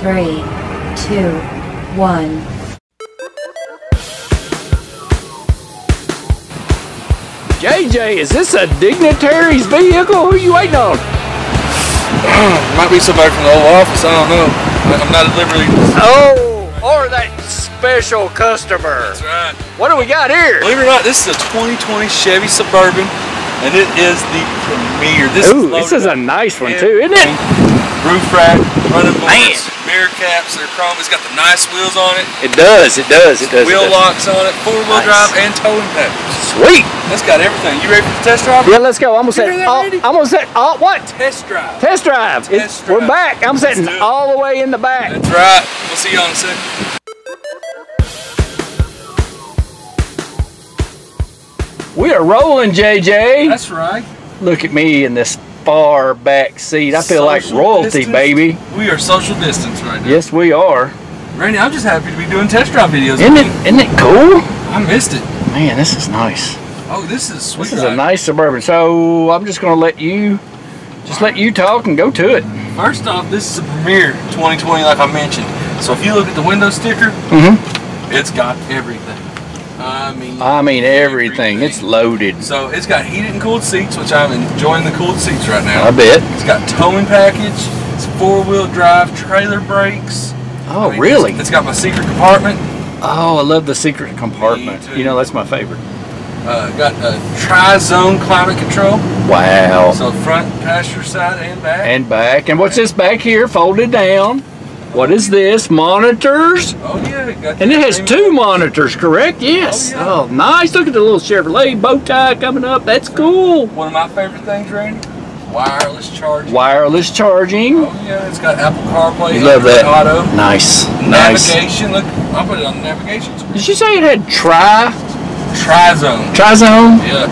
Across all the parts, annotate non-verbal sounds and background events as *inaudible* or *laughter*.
three, two, one. JJ, is this a dignitary's vehicle? Who you waiting on? *sighs* Might be somebody from the old office. I don't know. I'm not at liberty. Oh, or that special customer. That's right. What do we got here? Believe it or not, this is a 2020 Chevy Suburban, and it is the premier. This Ooh, is this is a nice one too, isn't it? Roof rack, running Man. boards, mirror caps. They're chrome. It's got the nice wheels on it, It does, it does, it does. it wheel does. locks on it, four wheel Nice. drive, and towing package. Sweet. It's got everything. You ready for the test drive? Yeah, let's go. I'm gonna set. hear that, Randy? I'm gonna set. Oh, what? Test drive. Test drive. It's- Test We're back. I'm Let's sitting all the way in the back. That's right. We'll see you on a second. We are rolling, JJ. That's right. Look at me in this far back seat. I feel like royalty, distance. baby. We are social distance right now. Yes, we are. Randy, I'm just happy to be doing test drive videos. Isn't it? Isn't it cool? I missed it. Man, this is nice. Oh, this is sweet. This is a nice suburban. So I'm just gonna let you, just let you talk and go to it. First off, this is a Premier 2020, like I mentioned. So if you look at the window sticker, Mm-hmm. it's got everything. I mean, I mean everything. It's loaded. so it's got heated and cooled seats, which I'm enjoying the cooled seats right now. I bet. It's got towing package. It's four-wheel drive, trailer brakes. Oh, I mean, really? It's, it's got my secret compartment. Oh, I love the secret compartment. You know, that's my favorite. Uh, got a tri-zone climate control. Wow. So front, passenger side, and back. And back. And what's this back here? Folded down. What is this? Monitors. oh yeah, And it has two monitors, correct? Yes. Oh, yeah. Oh, nice. Look at the little Chevrolet bow tie coming up. That's cool. One of my favorite things, Randy, wireless charging. Wireless charging. Oh yeah, it's got Apple CarPlay, You love that. Auto, Nice. Nice. navigation. Look, I'll put it on the navigation screen. Did you say it had tri Tri-zone. tri-zone? Yeah.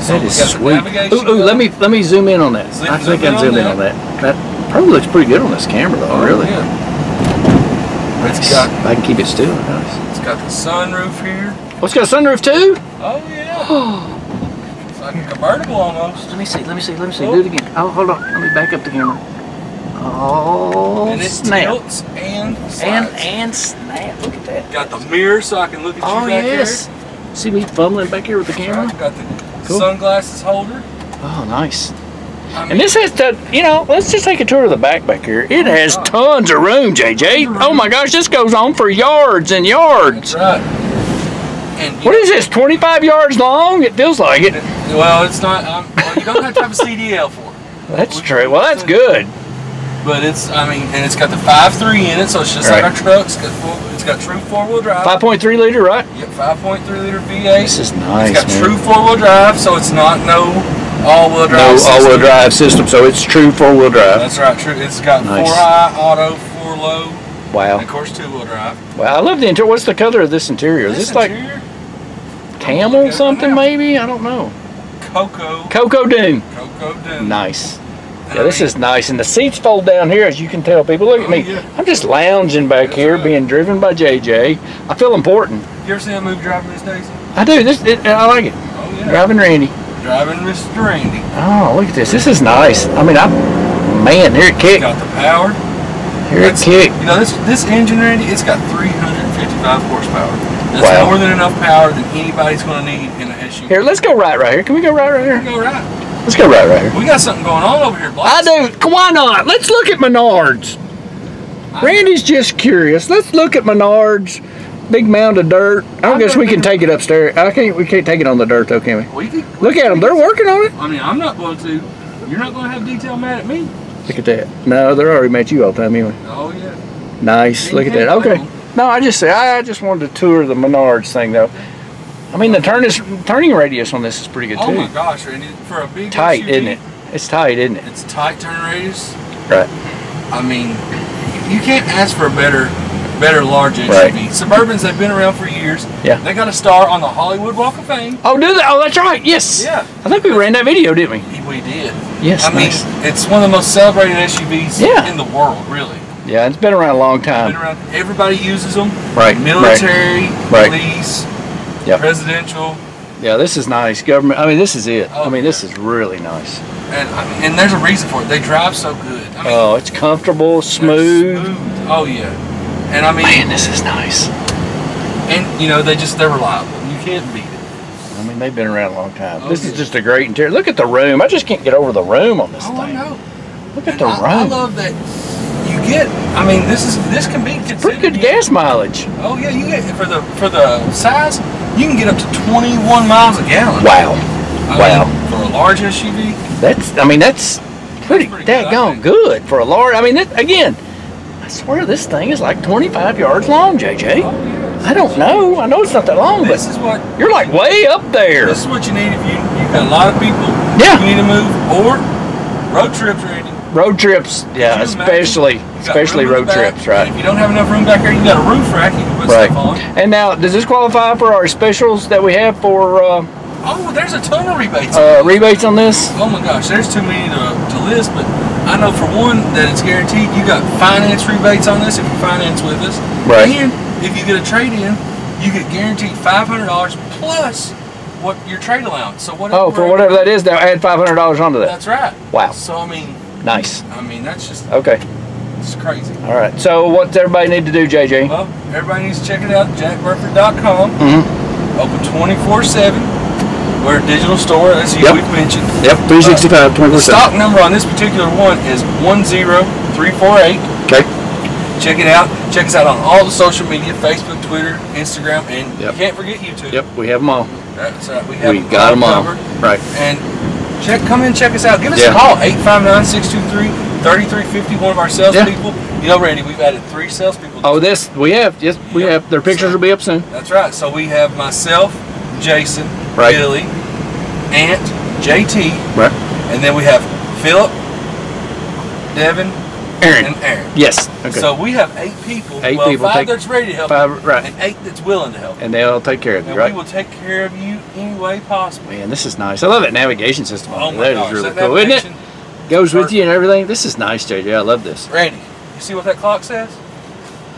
So That is sweet. Ooh, ooh, let me let me zoom in on that. Zoom- I think I can zoom on in on that. That probably looks pretty good on this camera though, Oh, really. Yeah. It's Nice. got I can keep it still. Nice. it's got the sunroof here. Oh, it's got a sunroof too? Oh yeah. *gasps* it's like a convertible almost. Let me see, let me see, let me see. Oh. Do it again. Oh, hold on. Let me back up the camera. Oh, and it snap. tilts and slides. And and snap. Look at that. got the mirror so I can look at Oh, you back yes. See me fumbling back here with the camera? Right, Got the Cool. sunglasses holder. Oh, nice. And this has to, you know, let's just take a tour of the back back here. It has tons of room, JJ. Oh my gosh, this goes on for yards and yards. right. And What is this, 25 yards long? It feels like it. Well, it's not. Um, well, you don't have to have a CDL for it. That's true. Well, that's good. But it's, I mean, and it's got the 5.3 in it, so it's just Right. like our truck. It's got, full, it's got true four-wheel drive. 5.3 liter, right? Yep, 5.3 liter V8. This is nice, It's got man. true four-wheel drive, so it's not no all-wheel drive. No system. all-wheel drive system, so it's true four-wheel drive. That's right, true. It's got Nice. four high, auto, four low, and Wow. of course two-wheel drive. Wow, I love the interior. What's the color of this interior? Is This this like interior, camel something, maybe? I don't know. Cocoa, Cocoa Dune. Cocoa Dune. Nice. Yeah, this is nice. And the seats fold down here, as you can tell. People, look at Oh, me. I'm just lounging back here, being driven by JJ. I feel important. You ever seen a movie driving Miss Daisy? I do. This, it, I like it. Oh yeah. Driving Randy. Driving Mr. Randy. Oh, look at this. This is nice. I mean, I'm, man, here it kick. Got the power. Here it kick. You know this this engine, Randy. It's got 355 horsepower. That's Wow. more than enough power than anybody's going to need in an SUV. Here, let's go right right here. Can we go right right here? Go right. Let's go right right here. We got something going on over here, Blake. I do. Why not? Let's look at Menards. Randy's just curious. Let's look at Menards. Big mound of dirt. I don't I've guess we can take it upstairs. I can't. We can't take it on the dirt though, can we? We could, Look at them. They're working on it. I mean, I'm not going to. You're not going to have detail mad at me. Look at that. No, they're already mad at you all the time anyway. Oh yeah. Nice. Look at that. Okay. No, I just say I I just wanted to tour the Menards thing though. I mean the turn is, turning radius on this is pretty good too. Oh too. my gosh, Randy! For a big Tight, SUV, isn't it? It's tight, isn't it? It's tight turn radius. Right. I mean, you can't ask for a better, better large SUV. Right. Suburbans they've been around for years. Yeah. They got a star on the Hollywood Walk of Fame. Oh, do that? Oh, that's right. Yes. Yeah. I think we ran that video, didn't we? We did. Yes. I mean, it's one of the most celebrated SUVs Yeah. in the world, really. Yeah, it's been around a long Been time. around. Everybody uses them. Right. Military, Right. police, Yep. presidential, Yeah, this is nice. Government. I mean, this is it. Oh, I mean, this is really nice. and I mean, and there's a reason for it. They drive so good. I mean, Oh, it's comfortable, smooth. smooth. Oh yeah, and I mean, Man, this is nice. and you know they just they're reliable. You can't beat it. I mean, they've been around a long time. Oh, this is just a great interior. Look at the room. I just can't get over the room on this Oh, I know. Look at And the I, I love that you get. I mean, this is this can be Pretty good gas mileage. Oh yeah, you get for the for the size, you can get up to 21 miles a gallon. Wow. I Wow. mean, for a large SUV. That's, I mean, that's pretty, pretty good, I daggone think. good for a large. I mean, that, again, I swear this thing is like 25 yards long, JJ. Oh yeah. I don't know. I know it's not that long, This but is what you're like way up there. this is what you need if you you've got a lot of people. Yeah. You need to move or road trips, Randy. Road trips, yeah, Could you imagine? especially, especially road back, trips, right? If you don't have enough room back there, you got a roof rack you can put Right. stuff on. And now, does this qualify for our specials that we have for uh, Oh, there's a ton of rebates. uh, rebates on this? Oh my gosh, there's too many to, to list, but I know for one that it's guaranteed you got finance rebates on this if you finance with us. Right. And if you get a trade in, you get guaranteed $500 plus what your trade allowance. So whatever. Oh, for whatever that is, now add $500 onto that. That's right. Wow. So I mean, Nice. I mean that's just Okay. it's crazy. All right. So, what's everybody need to do, JJ? Well, everybody needs to check it out. JackBurford.com. Mm-hmm. Open 24/7. We're a digital store, as you, Yep. we've mentioned. Yep. 365, uh, The stock number on this particular one is 10348. Okay. Check it out. Check us out on all the social media Facebook, Twitter, Instagram, and Yep. you can't forget YouTube. Yep. We have them all. That's right. We have We them got them all. covered. Right. And check, come in, check us out. Give us Yeah. a call 859 623 3350. One of our salespeople. You know, Randy, we've added three salespeople. Oh, this we have. Yes, we Yep. have. Their pictures will be up soon. That's right. So we have myself, Jason, Right. Billy, Ant, JT, Right. and then we have Philip, Devin, Aaron. and Aaron. Yes. Okay. So we have eight people. Eight well, people five that's ready to help, five- right. and eight that's willing to help. and they'll take care of you, And right? we will take care of you any way possible. Man, this is nice. I love that navigation system. Oh my that gosh, is really cool, isn't it? Goes with you and everything. This is nice, JJ. I love this. Randy, you see what that clock says?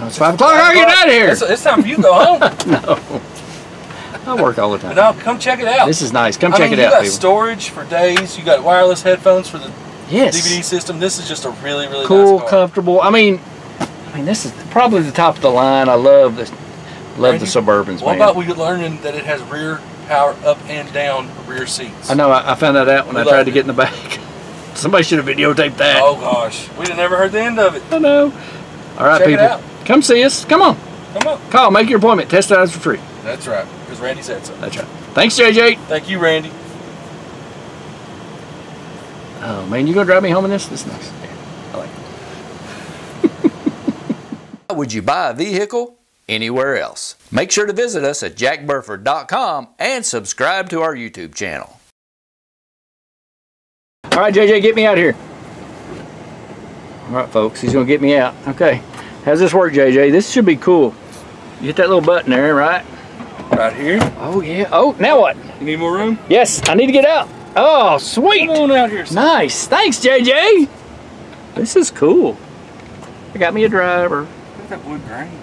Oh, it's five o'clock. I'll get out of here. It's, it's time for you to go home. *laughs* no, I work all the time. no, come check it out. This is nice. Come I check mean, it you out, got people. storage for days. You got wireless headphones for the Yes. DVD system. This is just a really, really cool, nice car. comfortable. I mean, I mean, this is probably the top of the line. I love this. Love Randy, the Suburbans, What man. about we learning that it has rear power up and down rear seats? I know. I, I found that out when We I tried loved to get in the back. *laughs* Somebody should have videotaped that. Oh gosh, we'd have never heard the end of it. I know. All right, Check it people. out. Come see us. Come on. Come on. Call. Make your appointment. Test drives for free. That's right, because Randy said so. That's right. Thanks, JJ. Thank you, Randy. Oh man, you gonna drive me home in this? This is nice. I like it. *laughs* Would you buy a vehicle anywhere else? Make sure to visit us at jackburford.com and subscribe to our YouTube channel. All right, JJ, get me out of here. All right, folks, he's gonna get me out. Okay, how's this work, JJ? This should be cool. You hit that little button there, right? Right here. Oh yeah. Oh, now what? You need more room? Yes, I need to get out. Oh, sweet. Come on out here. son. Nice. Thanks, JJ. This is cool. I got me a driver. Look at that wood grain.